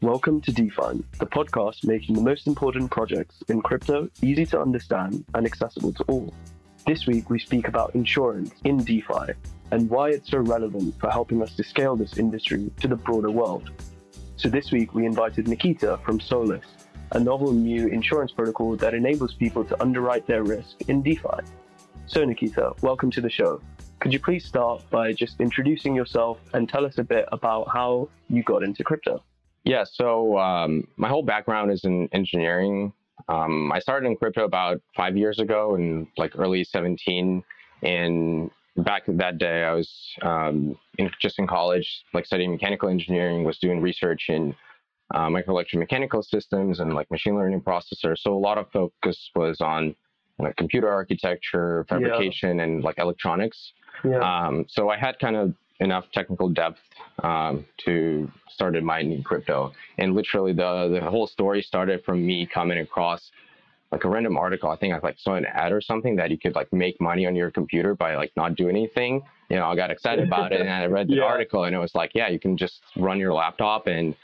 Welcome to DeFine, the podcast making the most important projects in crypto easy to understand and accessible to all. This week, we speak about insurance in DeFi and why it's so relevant for helping us to scale this industry to the broader world. So, this week, we invited Nikita from Solace, a novel new insurance protocol that enables people to underwrite their risk in DeFi. So, Nikita, welcome to the show. Could you please start by just introducing yourself and tell us a bit about how you got into crypto? Yeah, so um, my whole background is in engineering. Um, I started in crypto about five years ago in like early 17. And back that day, I was um, in, just in college, like studying mechanical engineering, was doing research in uh, microelectromechanical systems and like machine learning processors. So a lot of focus was on like computer architecture, fabrication, yeah. and like electronics. Yeah. Um, so I had kind of enough technical depth um, to started mining crypto. And literally, the the whole story started from me coming across like a random article. I think I like saw an ad or something that you could like make money on your computer by like not doing anything. You know, I got excited about it, and I read the yeah. article, and it was like, yeah, you can just run your laptop and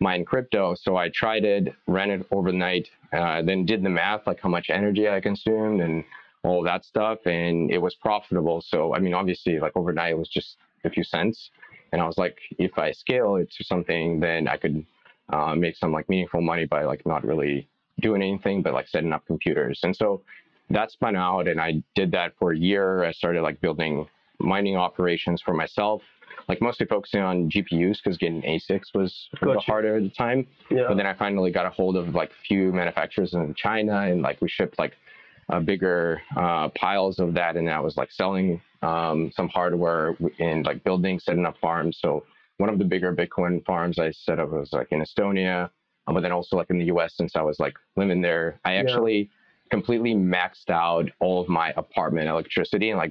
mine crypto. So I tried it, ran it overnight, uh, then did the math, like how much energy I consumed and all that stuff, and it was profitable. So I mean, obviously, like overnight, it was just a few cents, and I was like, if I scale it to something, then I could uh, make some like meaningful money by like not really doing anything, but like setting up computers. And so that spun out, and I did that for a year. I started like building mining operations for myself like mostly focusing on GPUs because getting ASICs was a little harder at the time. Yeah. But then I finally got a hold of like a few manufacturers in China and like we shipped like uh, bigger uh, piles of that and I was like selling um, some hardware and like building, setting up farms. So one of the bigger Bitcoin farms I set up was like in Estonia, um, but then also like in the US since I was like living there. I actually yeah completely maxed out all of my apartment electricity and like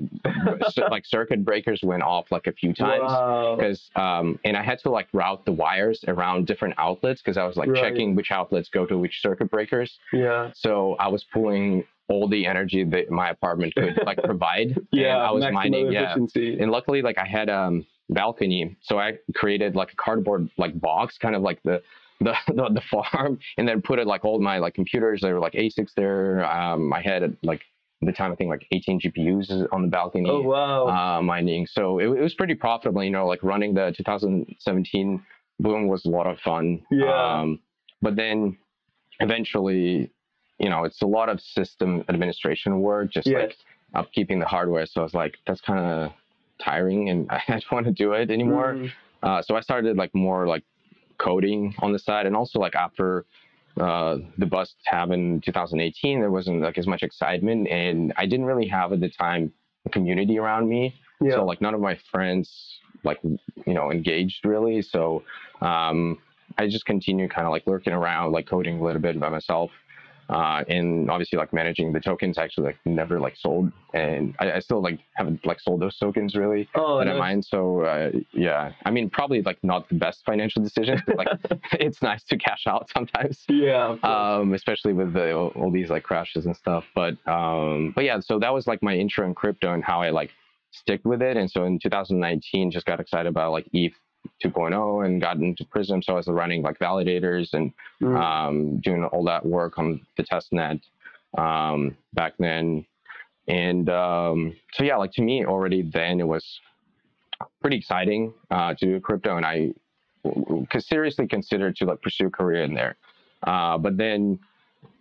like circuit breakers went off like a few times because wow. um and I had to like route the wires around different outlets because I was like right. checking which outlets go to which circuit breakers. Yeah. So I was pulling all the energy that my apartment could like provide. yeah. I was mining. Efficiency. Yeah. And luckily like I had um balcony so I created like a cardboard like box kind of like the the, the, the farm and then put it like all my like computers. There were like ASICs there. Um, I had like the time I think like 18 GPUs on the balcony. Oh wow! Uh, mining, so it, it, was pretty profitable. You know, like running the 2017 boom was a lot of fun. Yeah. Um, but then eventually, you know, it's a lot of system administration work, just yes. like upkeeping the hardware. So I was like, that's kind of tiring, and I don't want to do it anymore. Mm. Uh, so I started like more like coding on the side, and also like after uh, the bust happened in 2018, there wasn't like as much excitement, and I didn't really have at the time a community around me. Yeah. So like none of my friends like you know engaged really. So um, I just continued kind of like lurking around, like coding a little bit by myself uh, and obviously like managing the tokens actually like never like sold and I, I still like haven't like sold those tokens really oh, in mind so uh, yeah. I mean probably like not the best financial decision but like it's nice to cash out sometimes. Yeah um, especially with the all these like crashes and stuff. But um, but yeah so that was like my intro in crypto and how I like stick with it. And so in 2019 just got excited about like ETH 2.0 and got into Prysm. So I was running like validators and mm. um, doing all that work on the testnet um, back then. And um, so yeah, like to me already then it was pretty exciting uh, to do crypto, and I could seriously considered to like pursue a career in there. Uh, but then,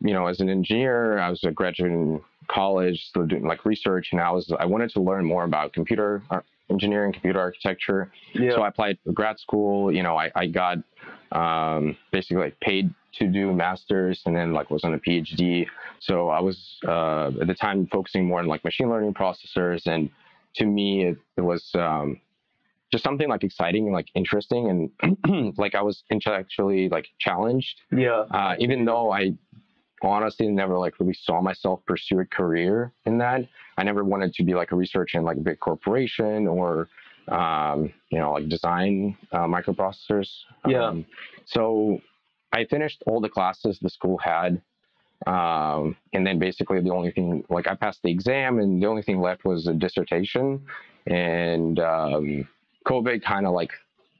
you know, as an engineer, I was a graduate in college, so doing like research, and I was I wanted to learn more about computer engineering, computer architecture. Yeah. So I applied to grad school. You know, I, I got um, basically like paid to do masters and then like was on a PhD. So I was uh, at the time focusing more on like machine learning processors. And to me, it, it was um, just something like exciting and like interesting. And like I was intellectually like challenged. Yeah. Uh, even though I honestly never like really saw myself pursue a career in that. I never wanted to be like a researcher in like a big corporation or um, you know like design uh, microprocessors. Yeah. Um, so I finished all the classes the school had. Um, and then basically the only thing like I passed the exam and the only thing left was a dissertation and um, COVID kind of like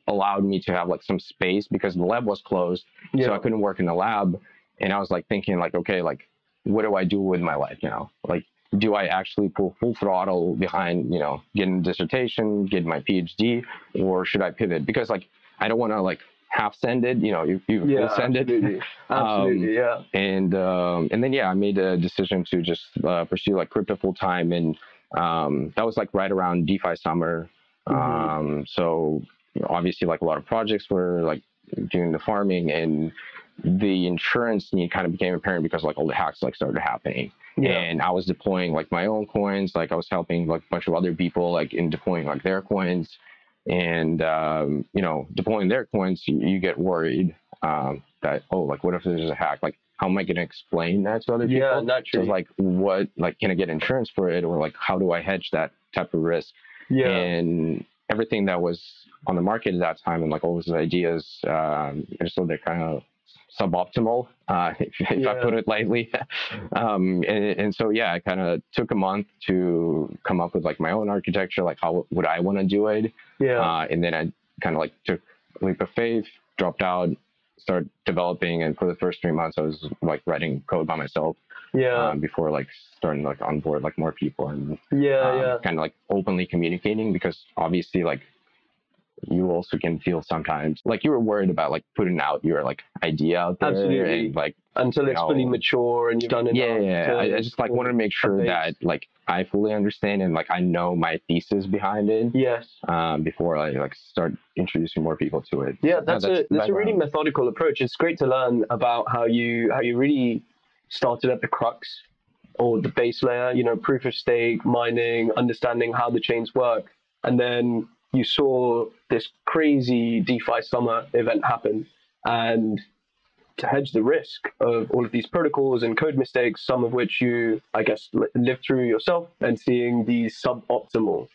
allowed me to have like some space because the lab was closed, Yeah. so I couldn't work in the lab. And I was like thinking like, okay, like what do I do with my life now? Like, do I actually pull full throttle behind, you know, getting a dissertation, get my PhD, or should I pivot? Because like I don't want to like half send it, you know, you, you yeah, full send it. absolutely. Absolutely, yeah. And um, and then yeah, I made a decision to just uh, pursue like crypto full time, and um, that was like right around DeFi summer. Mhm. Um, so obviously, like a lot of projects were like doing the farming, and the insurance need kind of became apparent because like all the hacks like started happening. Yeah. And I was deploying like my own coins, like I was helping like a bunch of other people like in deploying like their coins, and um, you know deploying their coins, you, you get worried um, that oh like what if there's a hack? Like how am I going to explain that to other people? Yeah, So naturally. it's like what like can I get insurance for it or like how do I hedge that type of risk? yeah. And everything that was on the market at that time and like all those ideas, um, just thought they're kind of suboptimal, uh, if, if I put it lightly. um, and, and so yeah, I kind of took a month to come up with like my own architecture, like how would I want to do it, yeah. uh, and then I kind of like took a leap of faith, dropped out, started developing, and for the first three months I was like writing code by myself yeah. um, before like starting like onboard like more people and yeah. um, yeah. kind of like openly communicating because obviously like you also can feel sometimes like you were worried about like putting out your like idea out there Absolutely. and like Until it's you fully mature and you've done it. yeah, yeah I, I just like wanted to make sure that like I fully understand and like I know my thesis behind it Yes. um, before I like start introducing more people to it. Yeah, So, that's, a that's a really methodical approach. It's great to learn about how you how you really started at the crux or the base layer, you know, proof of stake, mining, understanding how the chains work, and then you saw this crazy DeFi summer event happen, and to hedge the risk of all of these protocols and code mistakes, some of which you, I guess, li- lived through yourself, and seeing these suboptimal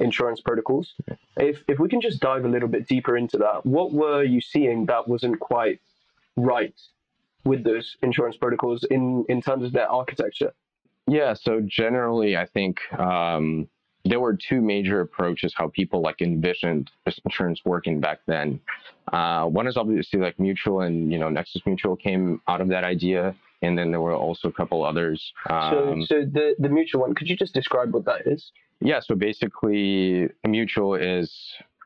insurance protocols. If if we can just dive a little bit deeper into that, what were you seeing that wasn't quite right with those insurance protocols in in terms of their architecture? Yeah, so generally, I think um, there were two major approaches how people like envisioned insurance working back then. Uh, one is obviously like mutual, and you know Nexus Mutual came out of that idea, and then there were also a couple others. Um, so so the the mutual one, could you just describe what that is? yeah, so basically, a mutual is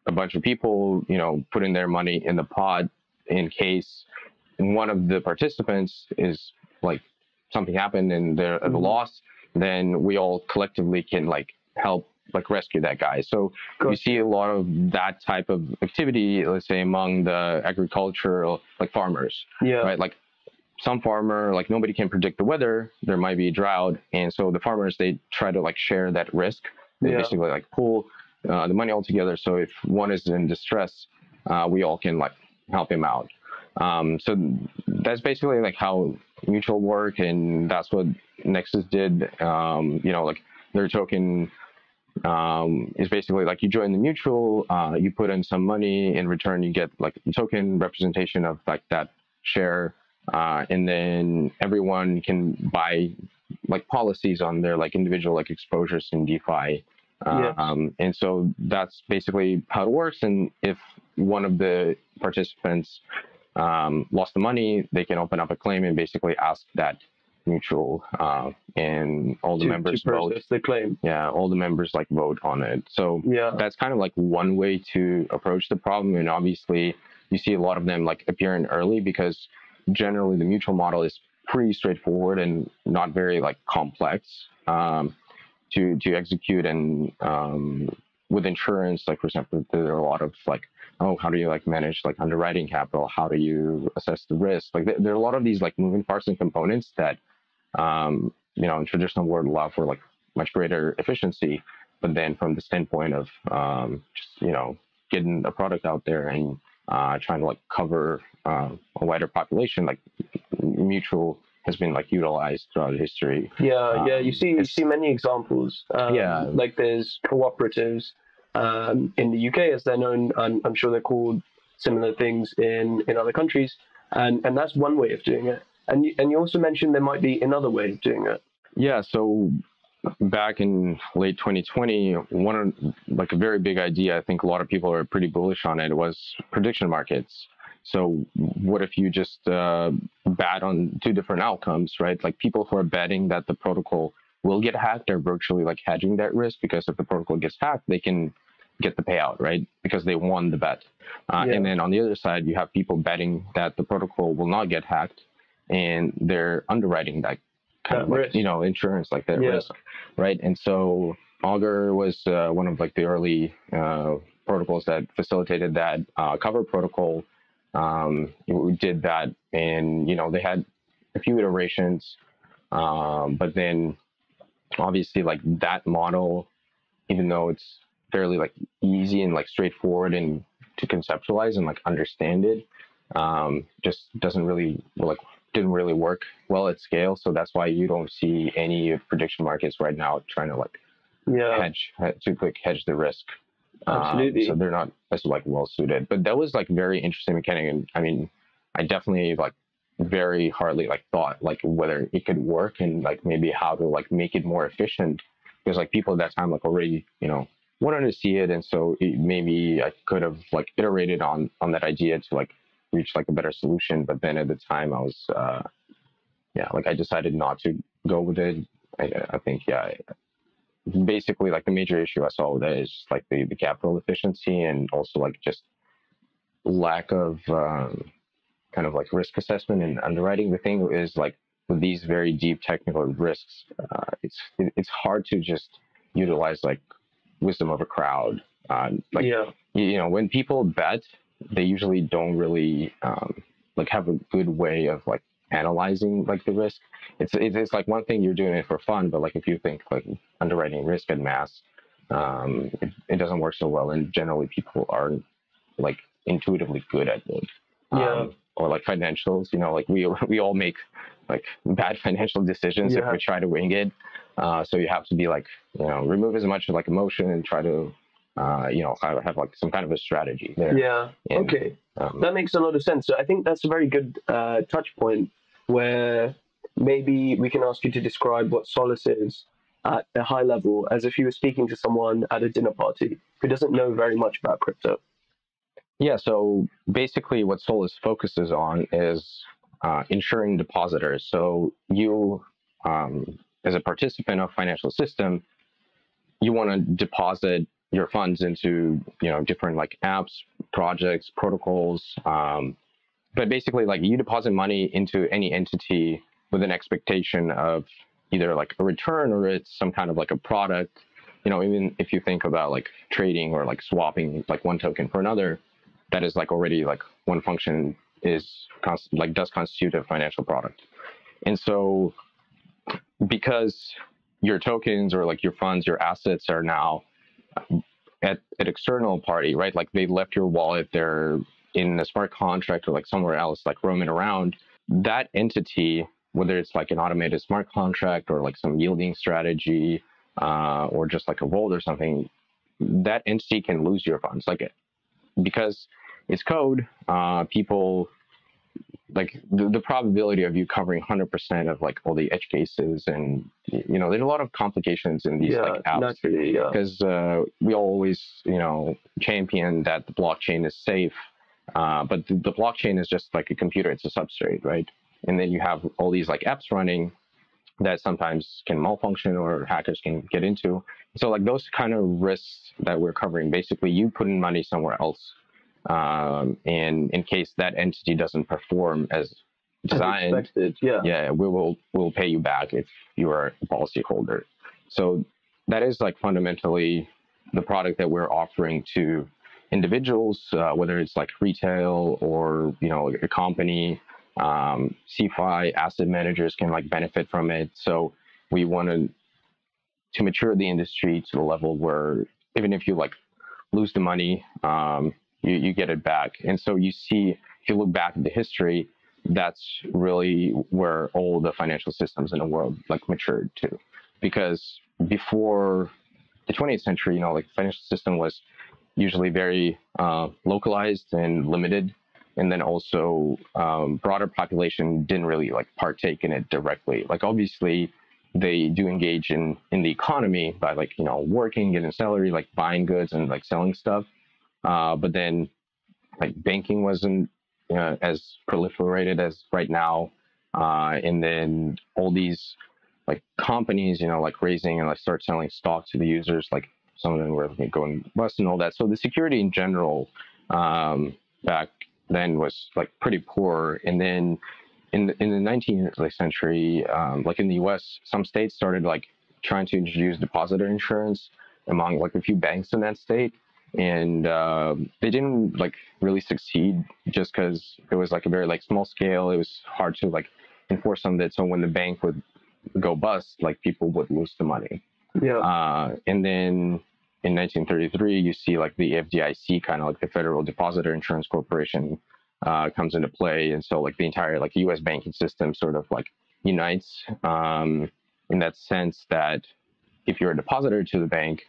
a bunch of people, you know, putting their money in the pot in case one of the participants is like something happened and they're at a Mhm. loss, then we all collectively can like help like rescue that guy. So you see a lot of that type of activity, let's say among the agricultural like farmers Yeah. right? Like some farmer, like nobody can predict the weather. There might be a drought, and so the farmers they try to like share that risk. They Yeah. basically like pool uh, the money all together. So if one is in distress, uh, we all can like help him out. Um, so that's basically like how mutual work, and that's what Nexus did. Um, you know, like their token um, is basically like you join the mutual, uh, you put in some money, in return you get like a token representation of like that share, uh, and then everyone can buy like policies on their like individual like exposures in DeFi. Yes. um, and so that's basically how it works. And if one of the participants um, lost the money, they can open up a claim and basically ask that mutual, uh, and all the to, members to vote the claim. yeah all the members like vote on it so Yeah. that's kind of like one way to approach the problem and obviously you see a lot of them like appearing early because generally the mutual model is pretty straightforward and not very like complex um, to to execute and um, with insurance like for example there are a lot of like oh how do you like manage like underwriting capital how do you assess the risk like there, there are a lot of these like moving parts and components that um, you know in traditional world allow for like much greater efficiency but then from the standpoint of um, just you know getting a product out there and uh, trying to like cover uh, a wider population like mutual has been like utilized throughout history Yeah, yeah. You Um, see, you see many examples. Um, Yeah. like there's cooperatives um, in the UK, as they're known. I'm, I'm sure they're called similar things in in other countries, and and that's one way of doing it. And you, and you also mentioned there might be another way of doing it. Yeah, so back in late 2020, one like a very big idea, I think a lot of people are pretty bullish on it, was prediction markets. So what if you just uh, bet on two different outcomes, right? Like people who are betting that the protocol will get hacked are virtually like hedging that risk because if the protocol gets hacked, they can get the payout, right? Because they won the bet. Uh, yeah. And then on the other side, you have people betting that the protocol will not get hacked, and they're underwriting that kind that of like, you know insurance like that yeah. risk, right? And so Augur was uh, one of like the early uh, protocols that facilitated that uh, cover protocol. Um, we did that, and you know they had a few iterations, um, but then obviously like that model, even though it's fairly like easy and like straightforward and to conceptualize and like understand it, um, just doesn't really like didn't really work well at scale. So that's why you don't see any prediction markets right now trying to like yeah. hedge to quick hedge the risk. Um, Absolutely. Um, so they're not as like well suited. But that was like very interesting mechanic, and I mean, I definitely like very hardly like thought like whether it could work and like maybe how to like make it more efficient because like people at that time like already you know wanted to see it and so it, maybe i could have like iterated on on that idea to like reach like a better solution but then at the time i was uh yeah like i decided not to go with it i, I think yeah basically like the major issue i saw with it is like the the capital efficiency and also like just lack of um kind of like risk assessment and underwriting. The thing is like with these very deep technical risks, uh, it's it's hard to just utilize like wisdom of a crowd. Uh, like yeah. you know, when people bet, they usually don't really um, like have a good way of like analyzing like the risk. It's, it's it's like one thing you're doing it for fun, but like if you think like underwriting risk in mass, um, it, it doesn't work so well, and generally people aren't like intuitively good at it. Yeah. Um, or like financials. You know, like we we all make like bad financial decisions yeah. if we try to wing it. Uh, so you have to be like you know remove as much of like emotion and try to uh, you know have, have, like some kind of a strategy there. Yeah. And, okay. Um, that makes a lot of sense. So I think that's a very good uh, touch point where maybe we can ask you to describe what Solace is at a high level, as if you were speaking to someone at a dinner party who doesn't know very much about crypto. Yeah, so basically what Solace focuses on is uh, insuring depositors. So you, um, as a participant of financial system, you want to deposit your funds into you know different like apps, projects, protocols. Um, but basically, like you deposit money into any entity with an expectation of either like a return or it's some kind of like a product. You know, even if you think about like trading or like swapping like one token for another, that is like already like one function is const- like does constitute a financial product. And so because your tokens or like your funds, your assets are now at an external party, right? Like they left your wallet, they're in a smart contract or like somewhere else, like roaming around. That entity, whether it's like an automated smart contract or like some yielding strategy, uh, or just like a vault or something, that entity can lose your funds. Like because it's code, uh, people like the, the probability of you covering 100% of like all the edge cases and you know there's a lot of complications in these yeah, like apps. because yeah. uh, we always you know champion that the blockchain is safe uh, but the, the, blockchain is just like a computer it's a substrate right? And then you have all these like apps running that sometimes can malfunction or hackers can get into. So like those kind of risks that we're covering basically you put in money somewhere else um, and in case that entity doesn't perform as designed, as yeah, yeah, we will will pay you back if you are a policyholder. So that is like fundamentally the product that we're offering to individuals, uh, whether it's like retail or you know a company. Um, CeFi asset managers can like benefit from it. So we want to to mature the industry to the level where even if you like lose the money, um, you, you get it back. And so you see, if you look back at the history, that's really where all the financial systems in the world like matured to. Because before the 20th century, you know, like financial system was usually very uh, localized and limited. And then also um, broader population didn't really like partake in it directly. Like obviously they do engage in in the economy by like you know working, getting salary, like buying goods and like selling stuff. Uh, but then like banking wasn't uh, as proliferated as right now, uh, and then all these like companies, you know, like raising and like start selling stock to the users, like some of them were like, going bust and all that. So the security in general um, back then was like pretty poor, and then in the, in the 19th century, um, like in the U.S., some states started like trying to introduce depositor insurance among like a few banks in that state, and uh, they didn't like really succeed just because it was like a very like small scale. It was hard to like enforce on that. So when the bank would go bust, like people would lose the money. Yeah. Uh, and then in 1933, you see like the FDIC, kind of like the Federal Depositor Insurance Corporation, uh, comes into play, and so like the entire like U.S. banking system sort of like unites um, in that sense that if you're a depositor to the bank,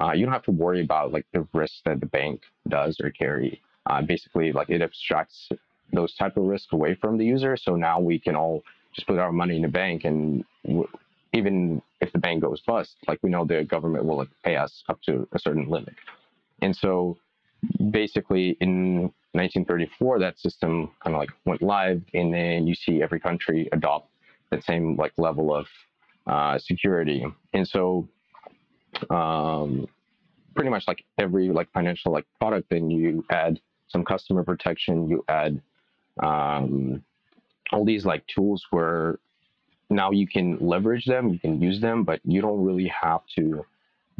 uh, you don't have to worry about like the risks that the bank does or carry. Uh, basically, like it abstracts those type of risks away from the user. So now we can all just put our money in the bank, and w- even if the bank goes bust, like we know the government will like, pay us up to a certain limit. And so, basically, in 1934, that system kind of like went live, and then you see every country adopt that same like level of uh, security. And so, um, pretty much like every like financial like product, then you add some customer protection, you add um, all these like tools where now you can leverage them, you can use them, but you don't really have to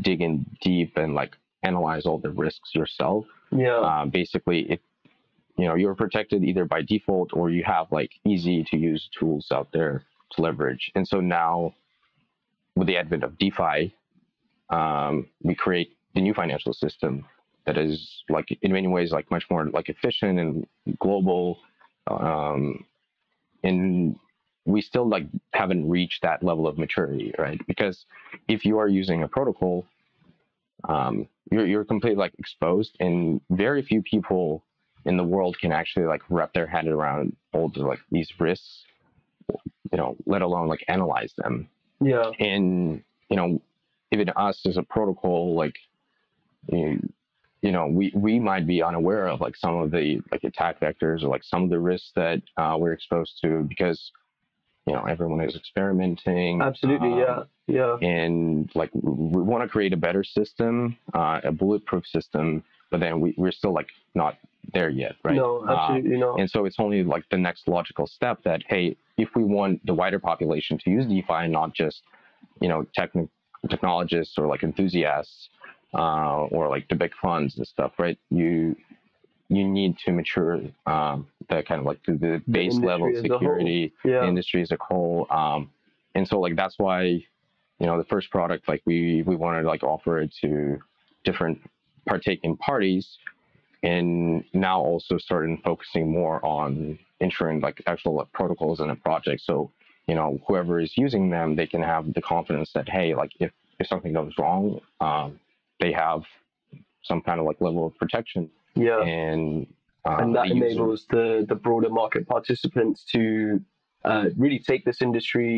dig in deep and like analyze all the risks yourself. Yeah. Uh, basically, if you know you're protected either by default or you have like easy to use tools out there to leverage. And so now, with the advent of DeFi, um, we create the new financial system that is like in many ways like much more like efficient and global. Um, and we still like haven't reached that level of maturity right? Because if you are using a protocol um, you're, you're completely like exposed and very few people in the world can actually like wrap their head around all the like these risks you know let alone like analyze them. Yeah. and you know even us as a protocol like you, you know we we might be unaware of like some of the like attack vectors or like some of the risks that uh, we're exposed to because you know everyone is experimenting Absolutely. um, Yeah. Yeah. and like we want to create a better system uh, a bulletproof system but then we, we're still like not there yet right No, Uh, absolutely not. and so it's only like the next logical step that, hey, if we want the wider population to use DeFi and not just, you know, techni- technologists or like enthusiasts uh, or like the big funds and stuff, right? You you need to mature um, the kind of like the, the base level industry as security Yeah. industry as a whole. Um, and so like that's why, you know, the first product like we we wanted to like offer it to different partaking parties and now also started focusing more on ensuring like actual like, protocols in a project so you know whoever is using them they can have the confidence that hey like if if something goes wrong um, they have some kind of like level of protection Yeah. and uh, and that the user- enables the the broader market participants to uh, really take this industry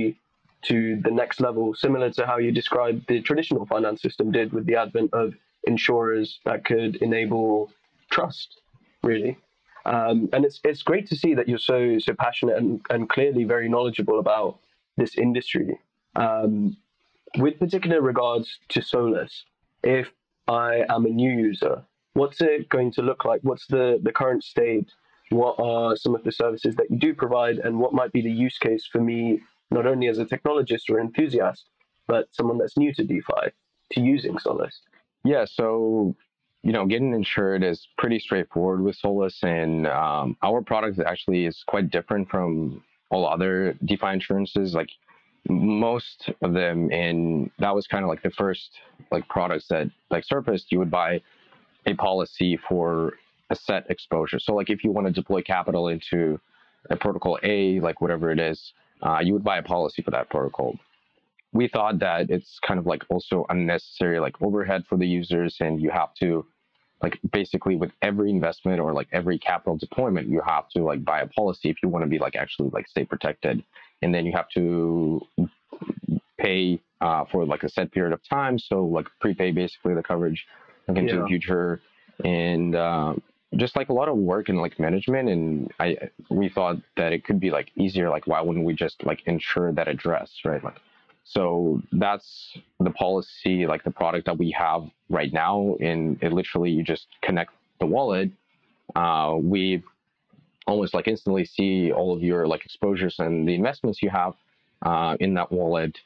to the next level, similar to how you described the traditional finance system did with the advent of insurers that could enable trust, really. Um, and it's it's great to see that you're so so passionate and, and clearly very knowledgeable about this industry. Um, with particular regards to Solace, if I am a new user, what's it going to look like? What's the, the current state? What are some of the services that you do provide? And what might be the use case for me, not only as a technologist or enthusiast, but someone that's new to DeFi to using Solace? Yeah, so you know, getting insured is pretty straightforward with Solace, and um, our product actually is quite different from all other DeFi insurances. Like most of them, and that was kind of like the first like products that like surfaced. You would buy a policy for a set exposure. So like if you want to deploy capital into a protocol A, like whatever it is, uh, you would buy a policy for that protocol we thought that it's kind of like also unnecessary like overhead for the users and you have to like basically with every investment or like every capital deployment you have to like buy a policy if you want to be like actually like stay protected and then you have to pay uh, for like a set period of time. So like prepay basically the coverage like into yeah. the future, and uh, just like a lot of work and like management. And I we thought that it could be like easier. Like why wouldn't we just like insure that address, right? Like so that's the policy, like the product that we have right now. And it literally you just connect the wallet. Uh, we almost like instantly see all of your like exposures and the investments you have uh, in that wallet.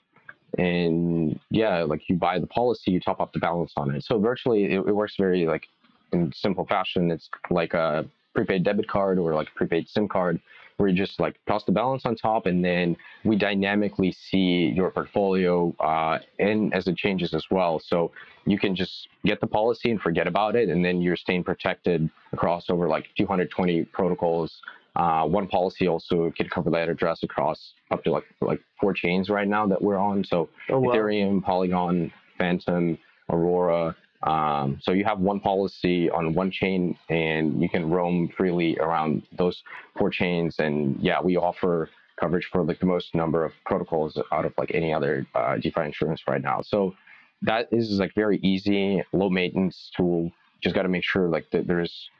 And yeah, like you buy the policy, you top up the balance on it. So virtually it, it works very like in simple fashion. It's like a prepaid debit card or like a prepaid SIM card where you just like toss the balance on top and then we dynamically see your portfolio uh, and as it changes as well. So you can just get the policy and forget about it and then you're staying protected across over like 220 protocols. Uh, one policy also can cover that address across up to like like four chains right now that we're on. So oh, wow. Ethereum, Polygon, Fantom, Aurora, um, so you have one policy on one chain and you can roam freely around those four chains. And yeah, we offer coverage for like the most number of protocols out of like any other uh, DeFi insurance right now. So that is like very easy, low maintenance tool. Just got to make sure like that there's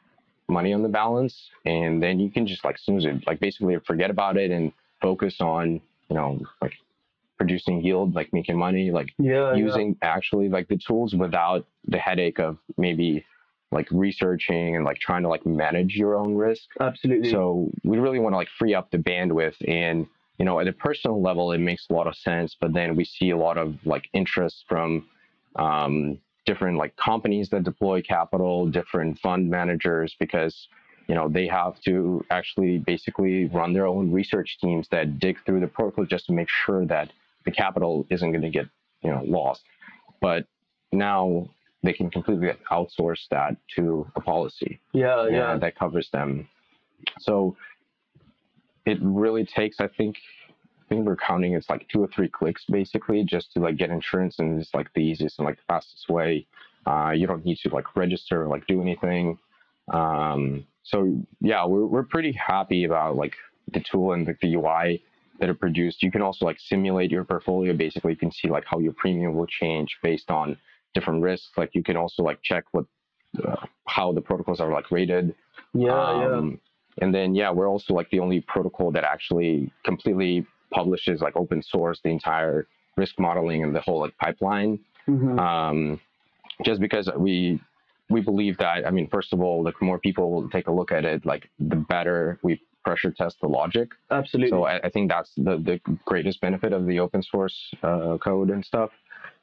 money on the balance and then you can just like snooze it, like basically forget about it and focus on, you know, like producing yield, like making money, like yeah, using yeah. actually like the tools without the headache of maybe like researching and like trying to like manage your own risk. Absolutely. So we really want to like free up the bandwidth and you know at a personal level it makes a lot of sense, but then we see a lot of like interest from um, different like companies that deploy capital, different fund managers because you know they have to actually basically run their own research teams that dig through the protocol just to make sure that the capital isn't going to get you know lost. But now they can completely outsource that to a policy. Yeah, yeah, that covers them. So it really takes, I think, I think we're counting it's like two or three clicks basically just to like get insurance, and it's like the easiest and like the fastest way. Uh, you don't need to like register or like do anything. Um, so yeah, we're we're pretty happy about like the tool and the, the UI that are produced. You can also like simulate your portfolio. Basically, you can see like how your premium will change based on different risks. Like you can also like check what uh, how the protocols are like rated. Yeah, um, yeah. And then yeah, we're also like the only protocol that actually completely publishes like open source the entire risk modeling and the whole like pipeline. Mm-hmm. Um, just because we we believe that I mean, first of all, like more people will take a look at it, like the better we pressure test the logic. Absolutely. So I, I think that's the, the greatest benefit of the open source uh, code and stuff.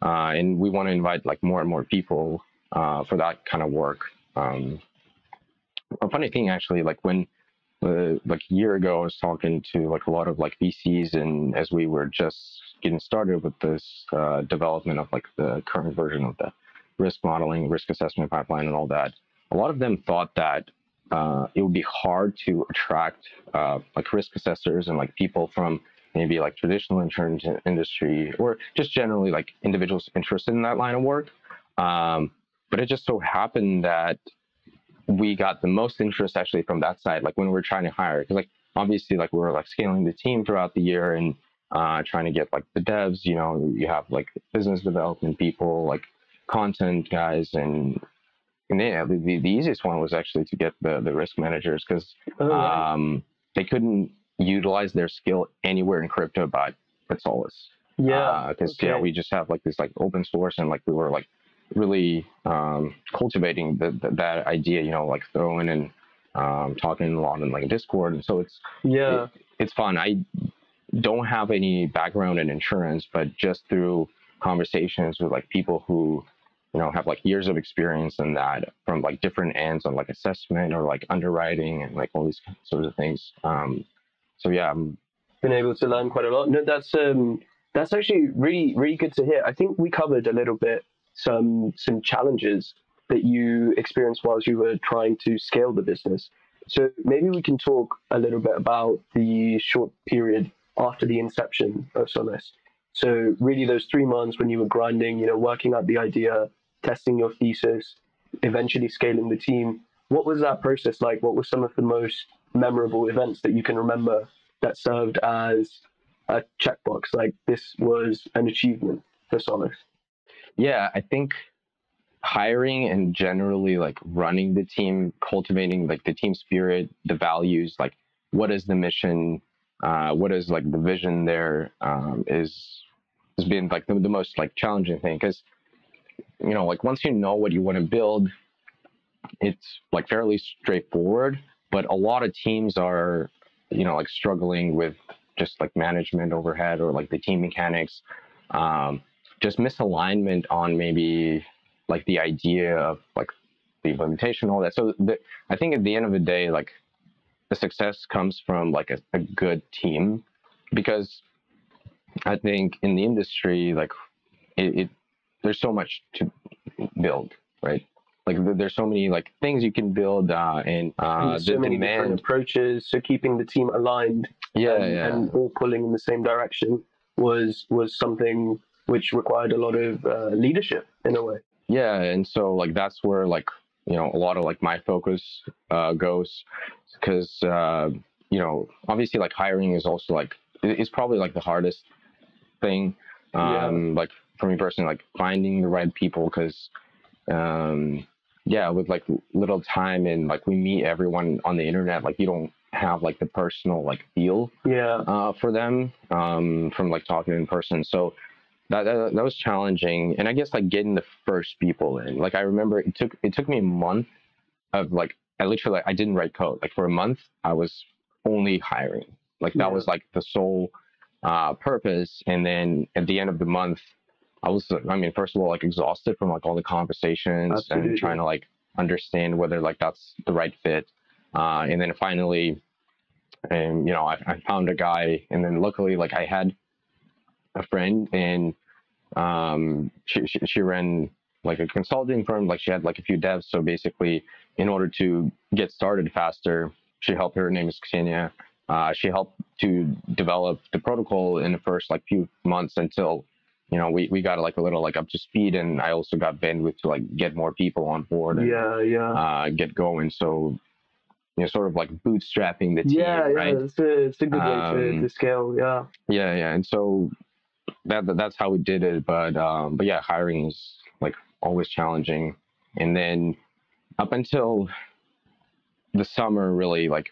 Uh, and we want to invite like more and more people uh, for that kind of work. Um, a funny thing actually, like when uh, like a year ago, I was talking to like a lot of like VCs, and as we were just getting started with this uh, development of like the current version of the risk modeling, risk assessment pipeline, and all that, a lot of them thought that uh, it would be hard to attract uh, like risk assessors and like people from maybe like traditional insurance industry or just generally like individuals interested in that line of work. Um, but it just so happened that we got the most interest actually from that side, like when we were trying to hire, because like obviously like we were like scaling the team throughout the year and uh, trying to get like the devs, you know, you have like business development people, like content guys, and and yeah, the, the, the, easiest one was actually to get the, the risk managers because oh, right. um, they couldn't utilize their skill anywhere in crypto but but Solace. Yeah. Because uh, okay. yeah, we just have like this like open source and like we were like really um, cultivating the, the, that idea, you know, like throwing and um, talking a lot in like Discord, and so it's yeah, it, it's fun. I don't have any background in insurance, but just through conversations with like people who you know have like years of experience in that from like different ends on like assessment or like underwriting and like all these sorts of things. Um so yeah i'm been able to learn quite a lot. No that's um that's actually really really good to hear. I think we covered a little bit some some challenges that you experienced whilst you were trying to scale the business. So maybe we can talk a little bit about the short period after the inception of Solace. So really those three months when you were grinding, you know, working out the idea, testing your thesis, eventually scaling the team. What was that process like? What were some of the most memorable events that you can remember that served as a checkbox like this was an achievement for Solace? Yeah, I think hiring and generally like running the team, cultivating like the team spirit, the values, like what is the mission, uh, what is like the vision there um, is has been like the, the most like challenging thing because you know like once you know what you want to build it's like fairly straightforward but a lot of teams are you know like struggling with just like management overhead or like the team mechanics um, just misalignment on maybe like the idea of like the implementation all that. So the, i think at the end of the day like the success comes from like a, a good team because i think in the industry like it, it there's so much to build right like there's so many like things you can build uh, and uh, so the many different approaches. So keeping the team aligned yeah and, yeah and all pulling in the same direction was was something which required a lot of uh, leadership in a way. yeah and so like that's where like you know a lot of like my focus uh, goes because uh, you know obviously like hiring is also like it's probably like the hardest thing Yeah. um like for me personally like finding the right people because um yeah with like little time and like we meet everyone on the internet like you don't have like the personal like feel Yeah, uh, for them um, from like talking in person. So that, that that was challenging, and I guess like getting the first people in. Like I remember it took it took me a month of like I literally like, I didn't write code. Like for a month, I was only hiring. Like that Yeah. was like the sole uh, purpose. And then at the end of the month, I was I mean first of all like exhausted from like all the conversations Absolutely. and trying to like understand whether like that's the right fit. Uh, and then finally, and you know, I, I found a guy, and then luckily, like I had a friend, and um, she, she she ran like a consulting firm, like she had like a few devs. So basically, in order to get started faster, she helped. Her name is Ksenia. Uh, she helped to develop the protocol in the first like few months until you know we, we got like a little like up to speed and i also got bandwidth to like get more people on board and yeah, yeah. uh, get going. So, you know, sort of like bootstrapping the team, yeah, yeah, right? it's a, it's a good way to, Um, to scale. Yeah, Yeah, yeah. And so that that's how we did it. But um, but yeah, hiring is like always challenging. And then up until the summer, really, like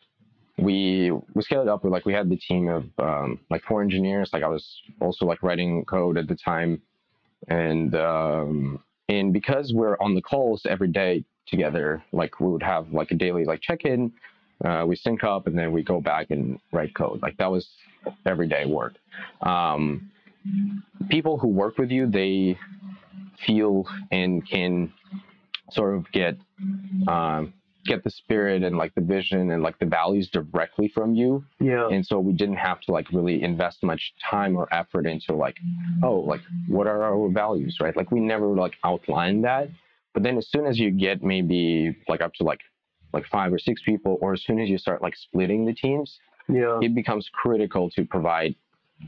we we scaled up with like we had the team of um, like four engineers. Like I was also like writing code at the time, and um, and because we're on the calls every day together, like we would have like a daily like check in. Uh, we sync up and then we go back and write code. Like that was everyday work. Um, people who work with you, they feel and can sort of get um, get the spirit and like the vision and like the values directly from you. Yeah, and so we didn't have to like really invest much time or effort into like oh like what are our values right? Like we never like outlined that. But then as soon as you get maybe like up to like like five or six people or as soon as you start like splitting the teams yeah, it becomes critical to provide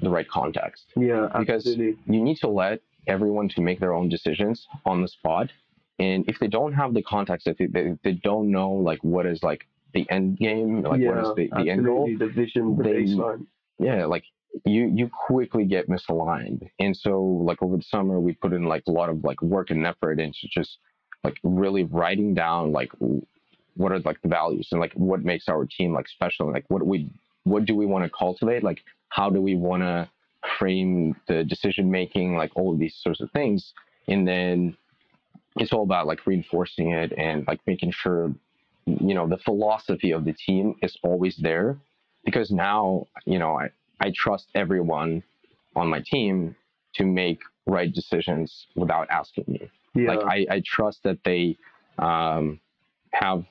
the right context. Yeah. because Absolutely. you need to let everyone to make their own decisions on the spot and if they don't have the context if they, they, they don't know like what is like the end game like yeah, what is the, the end goal The vision, the they- baseline. yeah like you you quickly get misaligned. And so like over the summer we put in like a lot of like work and effort into just like really writing down like what are like the values and like what makes our team like special like what we what do we want to cultivate? Like how do we want to frame the decision making like all of these sorts of things? And then it's all about like reinforcing it and like making sure you know the philosophy of the team is always there. Because now you know i i trust everyone on my team to make right decisions without asking me. Yeah, like i i trust that they um have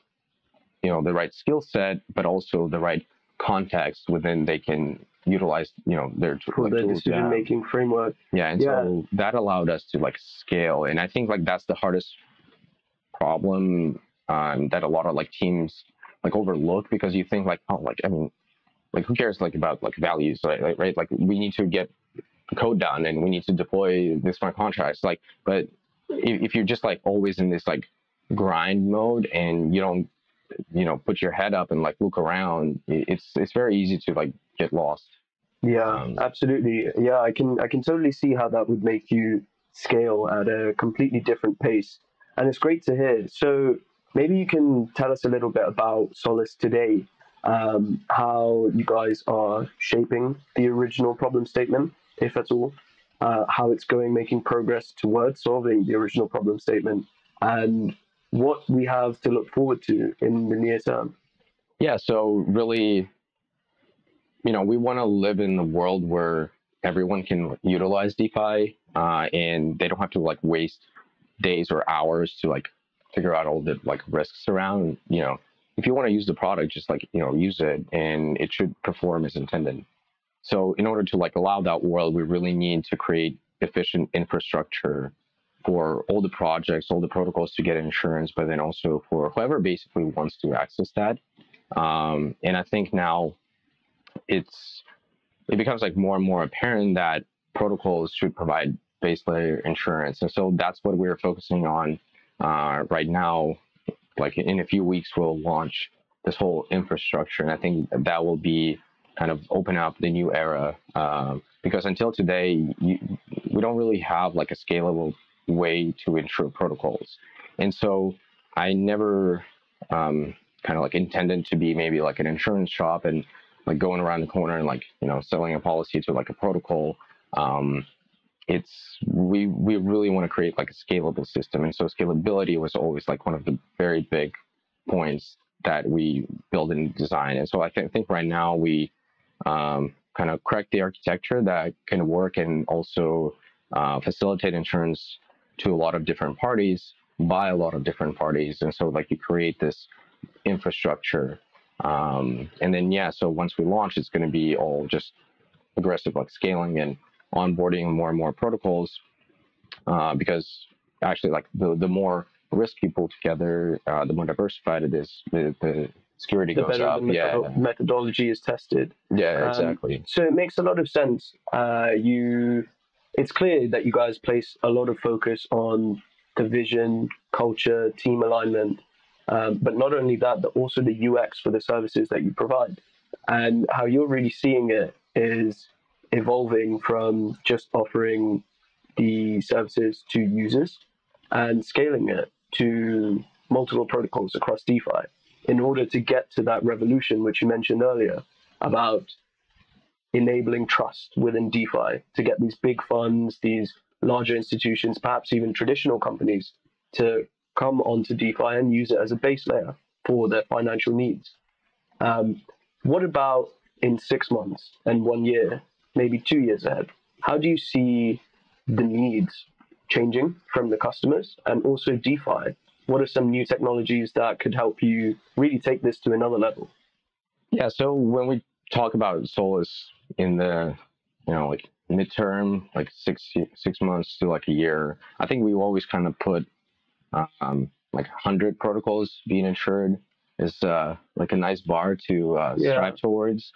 you know the right skill set but also the right context within they can utilize you know their for like, the tools, decision making framework. Yeah, and Yeah. so that allowed us to like scale, and I think like that's the hardest problem um, that a lot of like teams like overlook because you think like oh like I mean like who cares like about like values right right, right? like we need to get code done and we need to deploy this smart contracts like but if, if you're just like always in this like grind mode and you don't you know put your head up and like look around it's it's very easy to like get lost Yeah, Um, absolutely. Yeah, I can I can totally see how that would make you scale at a completely different pace. And it's great to hear. So maybe you can tell us a little bit about Solace today, um, how you guys are shaping the original problem statement, if at all, uh, how it's going, making progress towards solving the original problem statement, and what we have to look forward to in the near term. Yeah, so really, you know, we want to live in the world where everyone can utilize DeFi uh, and they don't have to like waste days or hours to like figure out all the like risks around. You know, if you want to use the product, just like you know, use it and it should perform as intended. So in order to like allow that world, we really need to create efficient infrastructure for all the projects, all the protocols to get insurance, but then also for whoever basically wants to access that. Um, and I think now it's it becomes like more and more apparent that protocols should provide base layer insurance, and so that's what we're focusing on uh, right now. Like in a few weeks, we'll launch this whole infrastructure, and I think that will be kind of open up the new era um, because until today, you, we don't really have like a scalable way to insure protocols, and so I never um, kind of like intended to be maybe like an insurance shop and like going around the corner and like you know selling a policy to like a protocol um, it's we we really want to create like a scalable system. And so scalability was always like one of the very big points that we build and design. And so i th- think right now we um, kind of crack the architecture that can work and also uh, facilitate insurance to a lot of different parties by a lot of different parties. And so like you create this infrastructure um, and then yeah, so once we launch, it's going to be all just aggressive like scaling and onboarding more and more protocols uh, because actually like the the more risk you pull together, uh, the more diversified it is, the the security The goes better up. the Yeah, methodology is tested. yeah, Um, exactly. So it makes a lot of sense. Uh, you, it's clear that you guys place a lot of focus on the vision, culture, team alignment, um, but not only that, but also the UX for the services that you provide, and how you're really seeing it is evolving from just offering the services to users and scaling it to multiple protocols across DeFi in order to get to that revolution, which you mentioned earlier about enabling trust within DeFi to get these big funds, these larger institutions, perhaps even traditional companies to come onto DeFi and use it as a base layer for their financial needs. Um, what about in six months and one year, maybe two years ahead? How do you see the needs changing from the customers and also DeFi? What are some new technologies that could help you really take this to another level? Yeah, so when we talk about Solace in the you know like midterm, like six six months to like a year, I think we always kind of put um, like 100 protocols being insured is uh, like a nice bar to uh, Yeah. strive towards.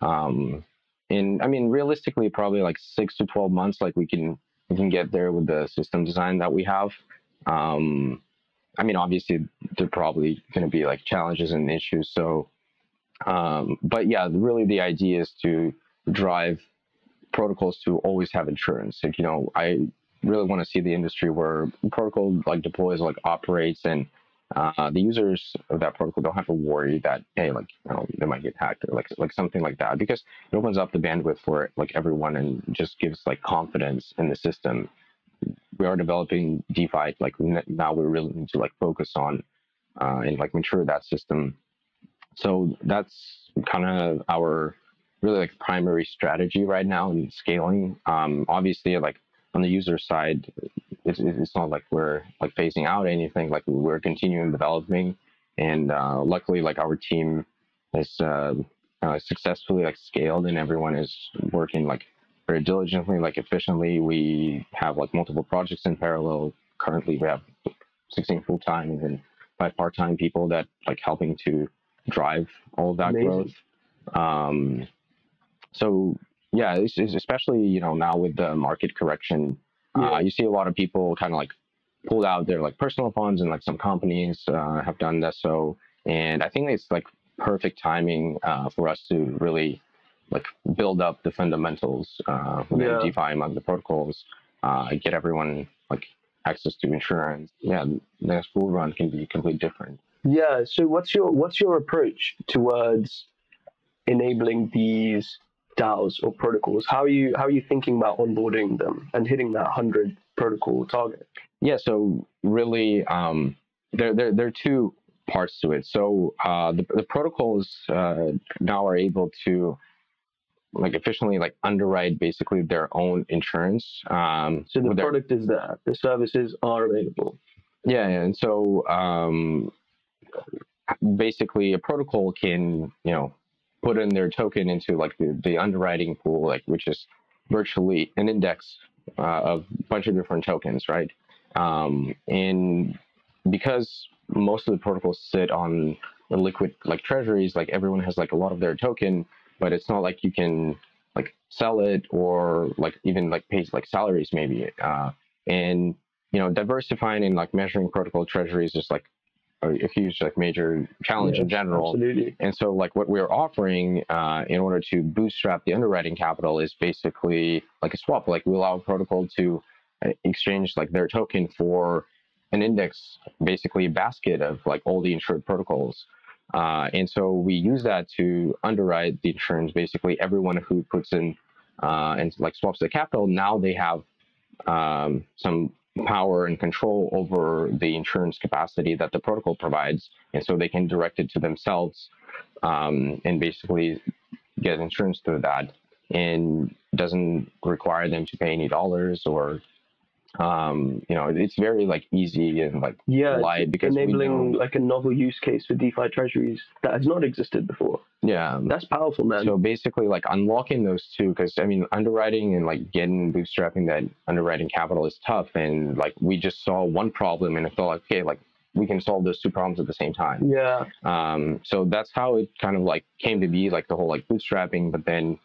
Um, and I mean, realistically, probably like six to 12 months, like we can we can get there with the system design that we have. Um, I mean, obviously, there are probably going to be like challenges and issues. So, um, but yeah, really, the idea is to drive protocols to always have insurance. Like, you know, I really want to see the industry where protocol like deploys like operates and uh, the users of that protocol don't have to worry that hey like you know they might get hacked or like like something like that because it opens up the bandwidth for like everyone and just gives like confidence in the system. We are developing defi like now we really need to like focus on uh, and like mature that system. So that's kind of our really like primary strategy right now in scaling. Um, obviously like on the user side it's, it's not like we're like phasing out anything like we're continuing developing. And uh, luckily like our team has uh, uh, successfully like scaled and everyone is working like very diligently like efficiently. We have like multiple projects in parallel. Currently we have 16 full-time and five part-time people that like helping to drive all that Amazing. growth. Um, so yeah it's, it's especially you know now with the market correction Yeah. uh, you see a lot of people kind of like pulled out their like personal funds and like some companies uh, have done that so and i think it's like perfect timing uh, for us to really like build up the fundamentals uh, within Yeah. DeFi among the protocols, uh, get everyone like access to insurance. Yeah, the next bull run can be completely different. Yeah. So what's your what's your approach towards enabling these DAOs or protocols? How are you how are you thinking about onboarding them and hitting that hundred protocol target? Yeah, so really, um, there, there, there are two parts to it. So uh, the, the protocols uh, now are able to like efficiently like underwrite basically their own insurance. Um, So the with their- product is there, the services are available. yeah, and so um, basically a protocol can you know put in their token into like the, the underwriting pool, like which is virtually an index uh, of a bunch of different tokens, right? Um, and because most of the protocols sit on liquid like treasuries, like everyone has like a lot of their token, but it's not like you can like sell it or like even like pay like salaries maybe. Uh, and you know, diversifying and like measuring protocol treasuries is like a, a huge like major challenge in general. Absolutely. And so, like, what we're offering uh, in order to bootstrap the underwriting capital is basically like a swap. Like, we allow a protocol to uh, exchange like their token for an index, basically a basket of like all the insured protocols. Uh, and so we use that to underwrite the insurance. Basically, everyone who puts in uh, and like swaps the capital, now they have um, some power and control over the insurance capacity that the protocol provides, and so they can direct it to themselves um, and basically get insurance through that, and doesn't require them to pay any dollars or um, you know it's very like easy and like Yeah, light because enabling like a novel use case for DeFi treasuries that has not existed before. yeah That's powerful, man. So basically, like unlocking those two, because I mean, underwriting and like getting bootstrapping that underwriting capital is tough. And like we just saw one problem, and I thought, like, okay, like we can solve those two problems at the same time. yeah, Um, so that's how it kind of like came to be, like the whole like bootstrapping. But then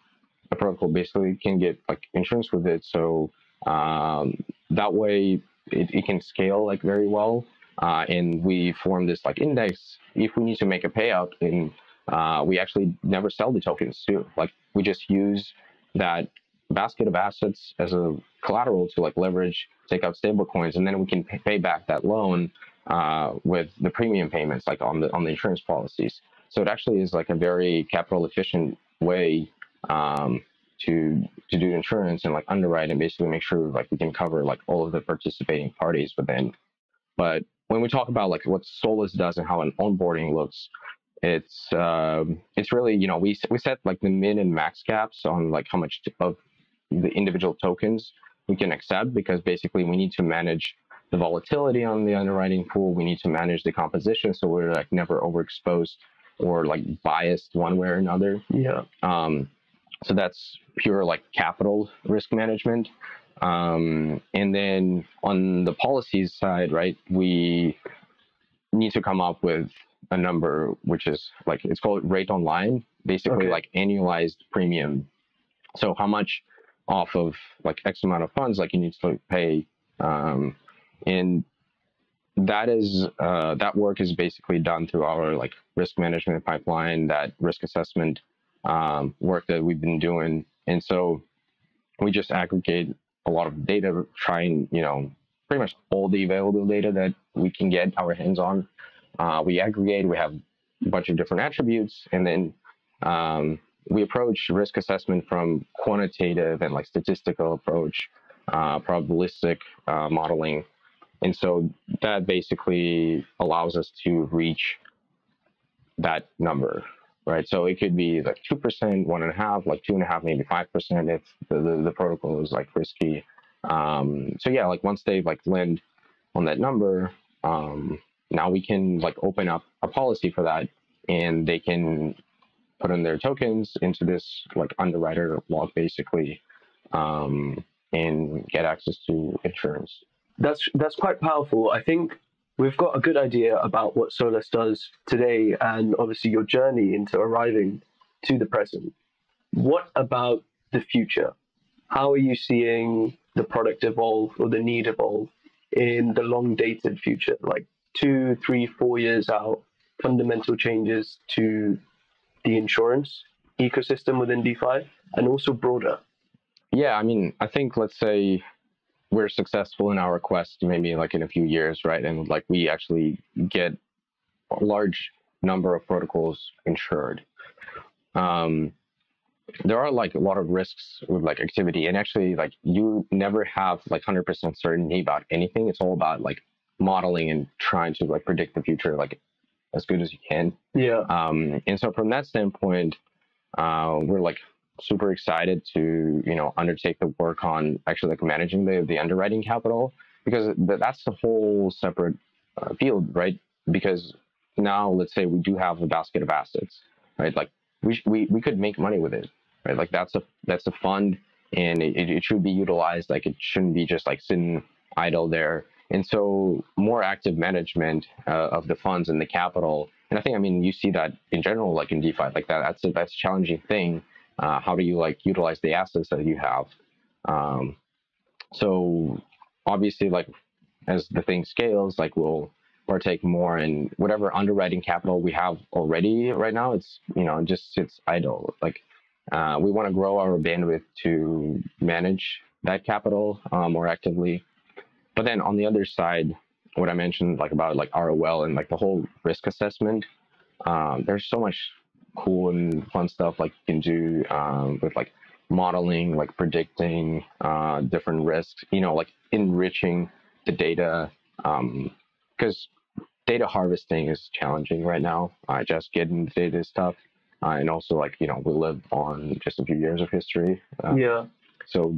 a protocol basically can get like insurance with it, so um, that way it, it can scale like very well. Uh, and we form this like index. If we need to make a payout, and uh, we actually never sell the tokens too. Like we just use that basket of assets as a collateral to like leverage, take out stable coins, and then we can pay, back that loan uh, with the premium payments, like on the on the insurance policies. So it actually is like a very capital efficient way um, to to do insurance and like underwrite and basically make sure like we can cover like all of the participating parties within. But when we talk about like what Solace does and how an onboarding looks, it's um, it's really you know we we set like the min and max caps on like how much of the individual tokens we can accept because basically we need to manage the volatility on the underwriting pool. We need to manage the composition so we're like never overexposed or like biased one way or another. yeah, Um, so that's pure like capital risk management. Um, and then on the policies side, right, we need to come up with a number which is like it's called rate online, basically Okay. like annualized premium. So how much off of like X amount of funds like you need to pay, um, and that is uh, that work is basically done through our like risk management pipeline, that risk assessment um, work that we've been doing, and so we just aggregate a lot of data, try and you know pretty much all the available data that we can get our hands on. Uh, we aggregate, we have a bunch of different attributes, and then um, we approach risk assessment from quantitative and like statistical approach, uh, probabilistic uh, modeling, and so that basically allows us to reach that number right? So it could be like two percent, one and a half, like two and a half, maybe five percent if the, the, the protocol is like risky. Um, so yeah, like once they like land on that number, um, now we can like open up a policy for that, and they can put in their tokens into this like underwriter log basically, um, and get access to insurance. that's that's quite powerful. I think we've got a good idea about what Solace does today, and obviously your journey into arriving to the present. What about the future? How are you seeing the product evolve or the need evolve in the long dated future, like two, three, four years out? Fundamental changes to the insurance ecosystem within DeFi and also broader? Yeah, I mean, I think let's say we're successful in our quest maybe like in a few years, right? And like we actually get a large number of protocols insured. Um, there are like a lot of risks with like activity and actually like you never have like 100% certainty about anything it's all about like modeling and trying to like predict the future like as good as you can yeah um and so from that standpoint uh we're like super excited to you know undertake the work on actually like managing the the underwriting capital because that's a whole separate uh, field right because now let's say we do have a basket of assets right like we, we, we could make money with it, right? Like that's a that's a fund, and it, it should be utilized. Like it shouldn't be just like sitting idle there. And so more active management uh, of the funds and the capital. And I think I mean you see that in general, like in DeFi, like that. That's a that's a challenging thing. Uh, how do you like utilize the assets that you have? Um, so obviously, like as the thing scales, like we'll partake more in whatever underwriting capital we have already right now. It's you know just sits idle. Like uh, we want to grow our bandwidth to manage that capital uh, more actively. But then on the other side, what I mentioned like about like ROL and like the whole risk assessment, um, there's so much cool and fun stuff like you can do um, with like modeling, like predicting uh, different risks. You know, like enriching the data. Um, because data harvesting is challenging right now. Uh, just getting the data is tough. Uh, and also, like, you know, we live on just a few years of history. Uh, yeah. So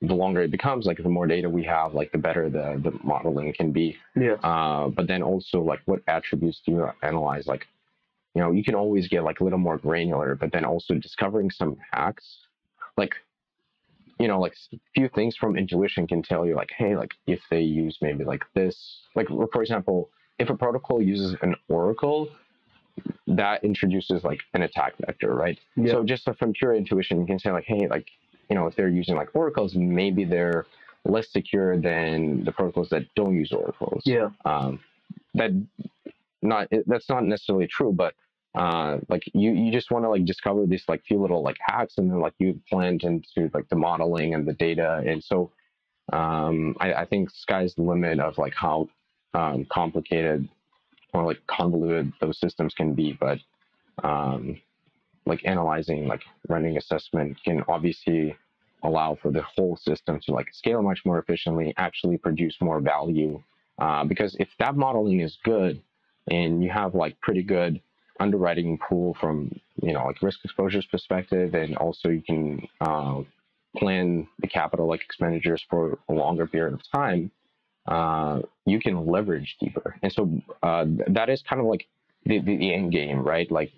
the longer it becomes, like, the more data we have, like, the better the, the modeling can be. Yeah. Uh, but then also, like, what attributes do you analyze? Like, you know, you can always get, like, a little more granular, but then also discovering some hacks. Like, you know, like a few things from intuition can tell you, like, hey, like if they use maybe like this, like for example, if a protocol uses an oracle, that introduces like an attack vector, right? Yeah. So just from pure intuition, you can say like, hey, like, you know, if they're using like oracles, maybe they're less secure than the protocols that don't use oracles. Yeah. Um, that not that's not necessarily true, but uh, like you you just want to like discover these like few little like hacks and then like you plant into like the modeling and the data and so um, I, I think sky's the limit of like how um, complicated or like convoluted those systems can be but um, like analyzing like running assessment can obviously allow for the whole system to like scale much more efficiently actually produce more value uh, because if that modeling is good and you have like pretty good underwriting pool from you know like risk exposures perspective, and also you can uh, plan the capital like expenditures for a longer period of time. Uh, you can leverage deeper, and so uh, that is kind of like the, the end game, right? Like,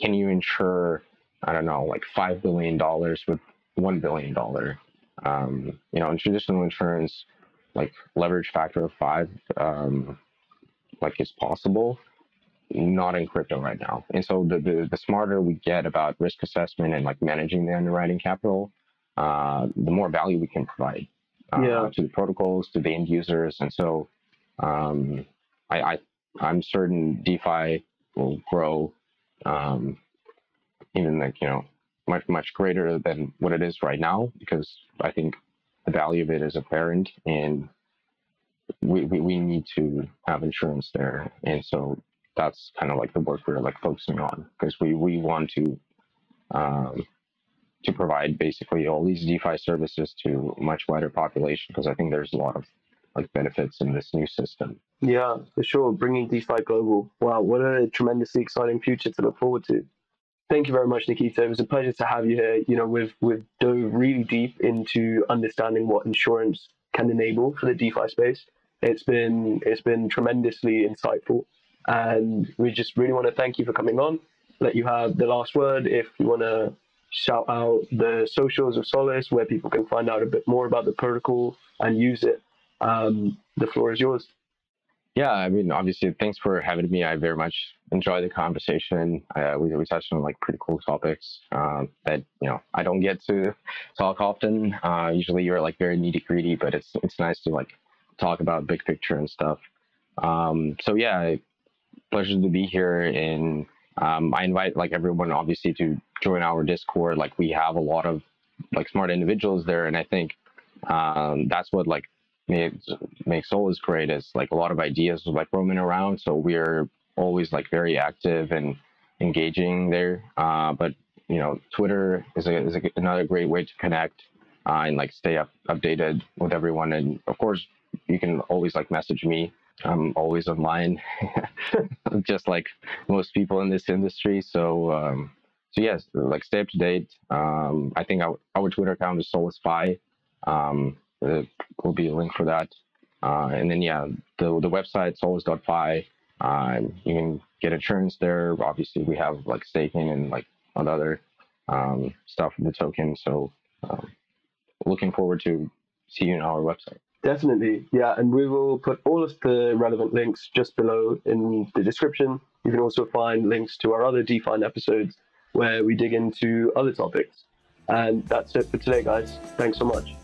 can you insure I don't know like five billion dollars with one billion dollar? Um, you know, in traditional insurance, like leverage factor of five, um, like is possible not in crypto right now. And so the, the, the smarter we get about risk assessment and like managing the underwriting capital, uh, the more value we can provide uh, yeah. to the protocols, to the end users. And so um, I, I, I'm certain DeFi will grow um, even like, you know, much, much greater than what it is right now, because I think the value of it is apparent and we, we, we need to have insurance there. And so that's kind of like the work we're like focusing on because we we want to um, to provide basically all these DeFi services to a much wider population because I think there's a lot of like benefits in this new system. Yeah, for sure. Bringing DeFi global. Wow, what a tremendously exciting future to look forward to. Thank you very much, Nikita. It was a pleasure to have you here. You know, we've we've dove really deep into understanding what insurance can enable for the DeFi space. It's been it's been tremendously insightful. And we just really want to thank you for coming on. Let you have the last word if you want to shout out the socials of Solace where people can find out a bit more about the protocol and use it. Um, the floor is yours. Yeah, I mean, obviously, thanks for having me. I very much enjoy the conversation. Uh, we, we touched on like pretty cool topics um, that you know I don't get to talk often. Uh, usually, you're like very nitty gritty, but it's it's nice to like talk about big picture and stuff. Um, so yeah, pleasure to be here and um, I invite like everyone obviously to join our Discord. Like we have a lot of like smart individuals there, and I think um, that's what like makes makes Solace great. Is like a lot of ideas like roaming around. So we're always like very active and engaging there. Uh, but you know, Twitter is a, is a, another great way to connect uh, and like stay up updated with everyone. And of course, you can always like message me. I'm always online, just like most people in this industry. So, um, so yes, like stay up to date. Um, I think our, our Twitter account is SolaceFi. Um, there will be a link for that. Uh, and then yeah, the the website solace.fi. Um, you can get insurance there. Obviously, we have like staking and like other um, stuff in the token. So, um, looking forward to see you on our website. Definitely, yeah, and we will put all of the relevant links just below in the description. You can also find links to our other DeFi episodes where we dig into other topics. And that's it for today, guys. Thanks so much.